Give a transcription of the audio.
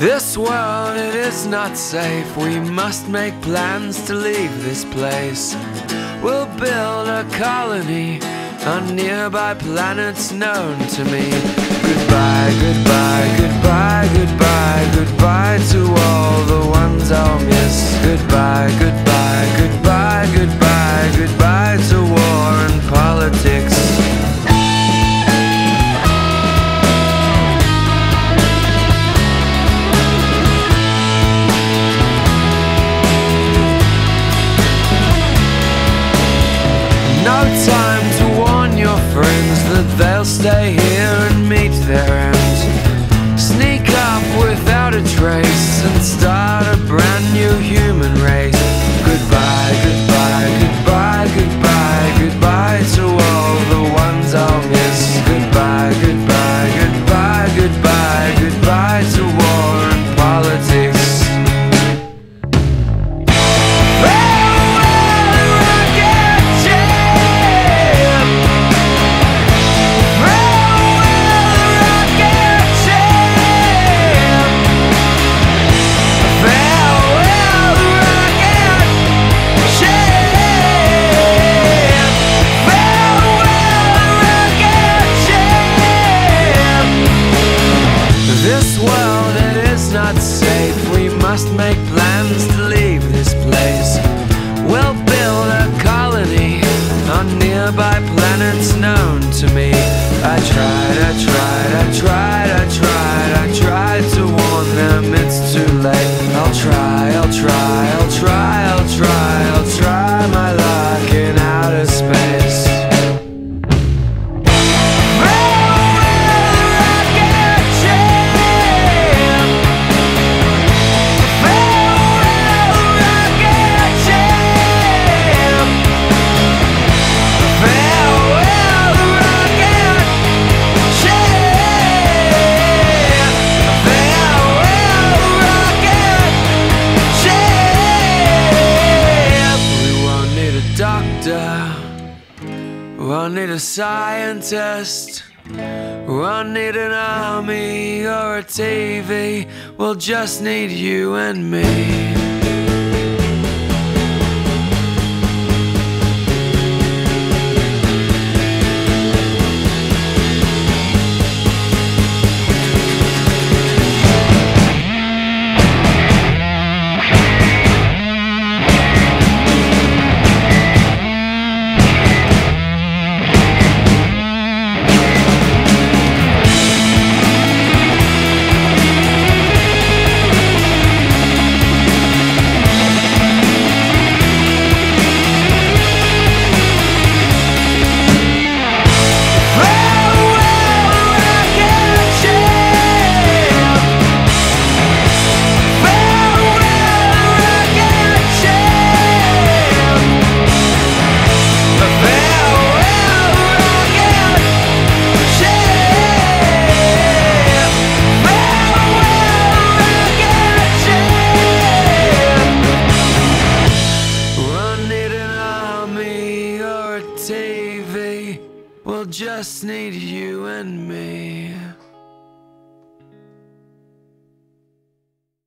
This world, it is not safe. We must make plans to leave this place. We'll build a colony on nearby planets known to me. Goodbye, goodbye, goodbye, make plans to leave this place. We'll build a colony on nearby planets known to me. I tried, I tried, I tried, I tried, I tried doctor. Won't need a scientist. Won't need an army or a TV. We'll just need you and me. We'll just need you and me.